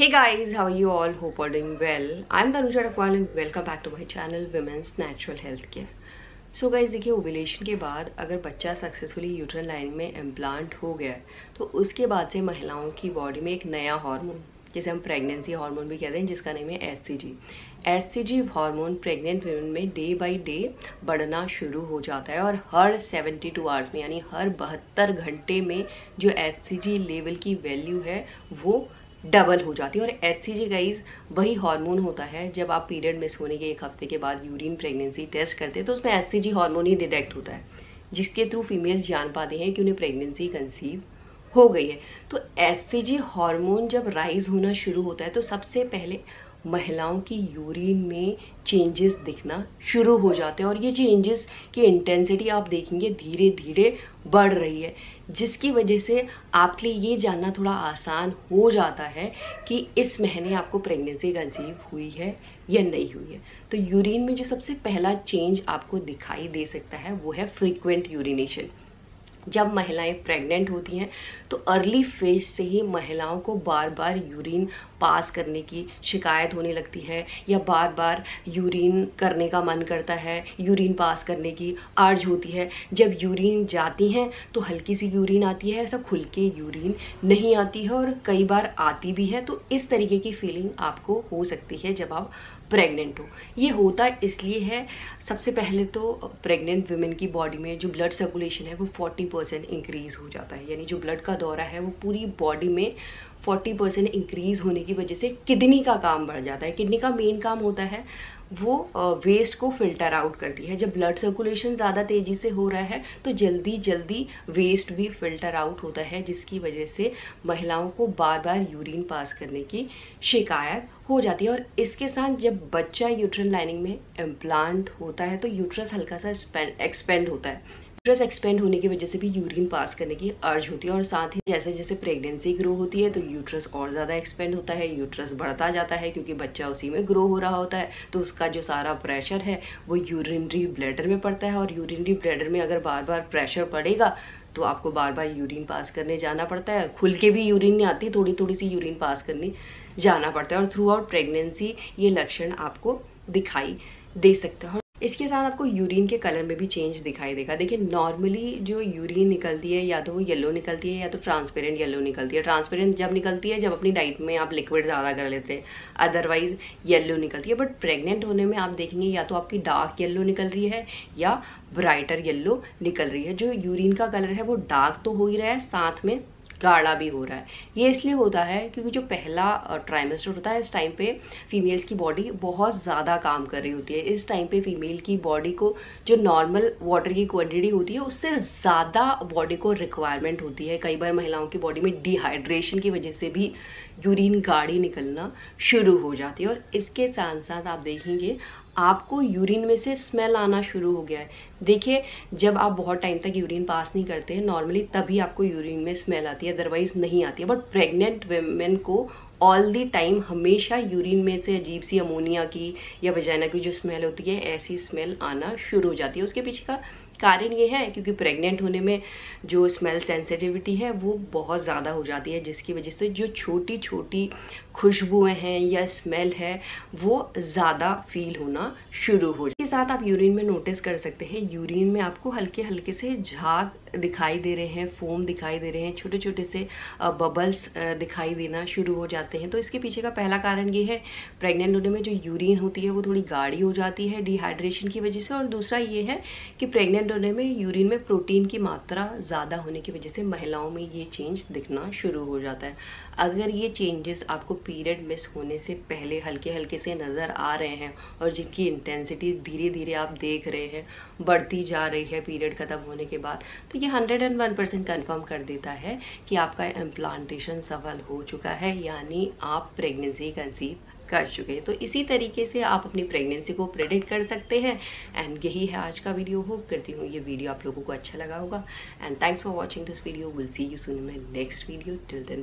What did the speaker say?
Hey guys, how are you all? Hope all doing well. I'm Tanuja Dakwal and welcome back to my channel Women's Natural Health Care. So so guys देखिए ovulation के बाद अगर बच्चा successfully uterine line में implant हो गया तो उसके बाद से महिलाओं की बॉडी में एक नया हार्मोन जिसे हम प्रेगनेंसी हार्मोन भी कहते हैं जिसका नेम है S C G S C G hormone pregnant women में डे बाई डे बढ़ना शुरू हो जाता है और हर 72 टू आवर्स में यानी हर बहत्तर घंटे में जो एस सी जी लेवल की वैल्यू है वो डबल हो जाती है। और एच सी जी गाइज़ वही हार्मोन होता है, जब आप पीरियड मिस होने के एक हफ़्ते के बाद यूरिन प्रेगनेंसी टेस्ट करते हैं तो उसमें एच सी जी हार्मोन ही डिटेक्ट होता है, जिसके थ्रू फीमेल्स जान पाते हैं कि उन्हें प्रेगनेंसी कंसीव हो गई है। तो एस सी जी हार्मोन जब राइज होना शुरू होता है तो सबसे पहले महिलाओं की यूरिन में चेंजेस दिखना शुरू हो जाते हैं, और ये चेंजेस की इंटेंसिटी आप देखेंगे धीरे धीरे बढ़ रही है। जिसकी वजह से आपके लिए ये जानना थोड़ा आसान हो जाता है कि इस महीने आपको प्रेगनेंसी कंसीव हुई है या नहीं हुई है। तो यूरिन में जो सबसे पहला चेंज आपको दिखाई दे सकता है, वो है फ्रीक्वेंट यूरिनेशन जब महिलाएँ प्रेग्नेंट होती हैं तो अर्ली फ़ेज़ से ही महिलाओं को बार बार यूरिन पास करने की शिकायत होने लगती है, या बार बार यूरिन करने का मन करता है यूरिन पास करने की अर्ज़ होती है। जब यूरिन जाती हैं तो हल्की सी यूरिन आती है, ऐसा खुल के यूरिन नहीं आती है, और कई बार आती भी है तो इस तरीके की फीलिंग आपको हो सकती है जब आप प्रेग्नेंट हो। ये होता इसलिए है, सबसे पहले तो प्रेग्नेंट वुमेन की बॉडी में जो ब्लड सर्कुलेशन है, वो 40 परसेंट इंक्रीज हो जाता है। यानी जो ब्लड का दौरा है, वो पूरी बॉडी में 40 परसेंट इंक्रीज होने की वजह से किडनी का काम बढ़ जाता है। किडनी का मेन काम होता है, वो वेस्ट को फ़िल्टर आउट करती है। जब ब्लड सर्कुलेशन ज़्यादा तेज़ी से हो रहा है तो जल्दी जल्दी वेस्ट भी फ़िल्टर आउट होता है, जिसकी वजह से महिलाओं को बार बार यूरिन पास करने की शिकायत हो जाती है। और इसके साथ जब बच्चा यूट्रन लाइनिंग में इम्प्लांट होता है तो यूट्रस हल्का सा एक्सपेंड होता है। यूट्रस एक्सपेंड होने की वजह से भी यूरिन पास करने की अर्ज़ होती है और साथ ही जैसे जैसे प्रेगनेंसी ग्रो होती है तो यूट्रस और ज़्यादा एक्सपेंड होता है यूट्रस बढ़ता जाता है क्योंकि बच्चा उसी में ग्रो हो रहा होता है तो उसका जो सारा प्रेशर है, वो यूरिनरी ब्लैडर में पड़ता है और यूरिनरी ब्लैडर में अगर बार बार प्रेशर पड़ेगा तो आपको बार बार यूरिन पास करने जाना पड़ता है। खुल के भी यूरिन नहीं आती थोड़ी थोड़ी सी यूरिन पास करनी जाना पड़ता है और थ्रू आउट प्रेगनेंसी ये लक्षण आपको दिखाई दे सकते हैं। इसके साथ आपको यूरिन के कलर में भी चेंज दिखाई देगा। देखिए नॉर्मली जो यूरिन निकलती है, या तो वो येलो निकलती है, या तो ट्रांसपेरेंट येलो निकलती है। ट्रांसपेरेंट जब निकलती है, जब अपनी डाइट में आप लिक्विड ज़्यादा कर लेते हैं। अदरवाइज़ येलो निकलती है। बट प्रेग्नेंट होने में आप देखेंगे, या तो आपकी डार्क येल्लो निकल रही है, या ब्राइटर येल्लो निकल रही है। जो यूरिन का कलर है, वो डार्क तो हो ही रहा है, साथ में गाढ़ा भी हो रहा है। ये इसलिए होता है क्योंकि जो पहला ट्राइमेस्टर होता है, इस टाइम पे फीमेल्स की बॉडी बहुत ज़्यादा काम कर रही होती है। इस टाइम पे फीमेल की बॉडी को जो नॉर्मल वाटर की क्वांटिटी होती है, उससे ज़्यादा बॉडी को रिक्वायरमेंट होती है। कई बार महिलाओं की बॉडी में डिहाइड्रेशन की वजह से भी यूरिन गाढ़ी निकलना शुरू हो जाती है और इसके साथ साथ आप देखेंगे आपको यूरिन में से स्मेल आना शुरू हो गया है। देखिए, जब आप बहुत टाइम तक यूरिन पास नहीं करते हैं, नॉर्मली तभी आपको यूरिन में स्मेल आती है, अदरवाइज़ नहीं आती है। बट प्रेग्नेंट वेमेन को ऑल दी टाइम हमेशा यूरिन में से अजीब सी अमोनिया की या वजाइना की जो स्मेल होती है, ऐसी स्मेल आना शुरू हो जाती है। उसके पीछे का कारण ये है, क्योंकि प्रेग्नेंट होने में जो स्मेल सेंसिटिविटी है, वो बहुत ज़्यादा हो जाती है, जिसकी वजह से जो छोटी छोटी खुशबुएँ हैं या स्मेल है, वो ज़्यादा फील होना शुरू हो जाए साथ आप यूरिन में नोटिस कर सकते हैं। यूरिन में आपको हल्के हल्के से झाग दिखाई दे रहे हैं फोम दिखाई दे रहे हैं, छोटे छोटे से बबल्स दिखाई देना शुरू हो जाते हैं। तो इसके पीछे का पहला कारण ये है प्रेग्नेंट होने में जो यूरिन होती है वो थोड़ी गाढ़ी हो जाती है डिहाइड्रेशन की वजह से। और दूसरा ये है कि प्रेग्नेंट होने में यूरिन में प्रोटीन की मात्रा ज़्यादा होने की वजह से महिलाओं में ये चेंज दिखना शुरू हो जाता है। अगर ये चेंजेस आपको पीरियड मिस होने से पहले हल्के हल्के से नज़र आ रहे हैं और जिनकी इंटेंसिटी धीरे धीरे आप देख रहे हैं, बढ़ती जा रही है पीरियड खत्म होने के बाद। तो ये hundred and one percent confirm कर देता है कि आपका इम्प्लांटेशन सफल हो चुका है, यानी आप प्रेगनेंसी कंसीव कर चुके हैं। तो इसी तरीके से आप अपनी प्रेगनेंसी को प्रेडिक्ट कर सकते हैं। एंड यही है आज का वीडियो होप करती हूँ ये वीडियो आप लोगों को अच्छा लगा होगा। And thanks for watching this video will see you soon my next video till then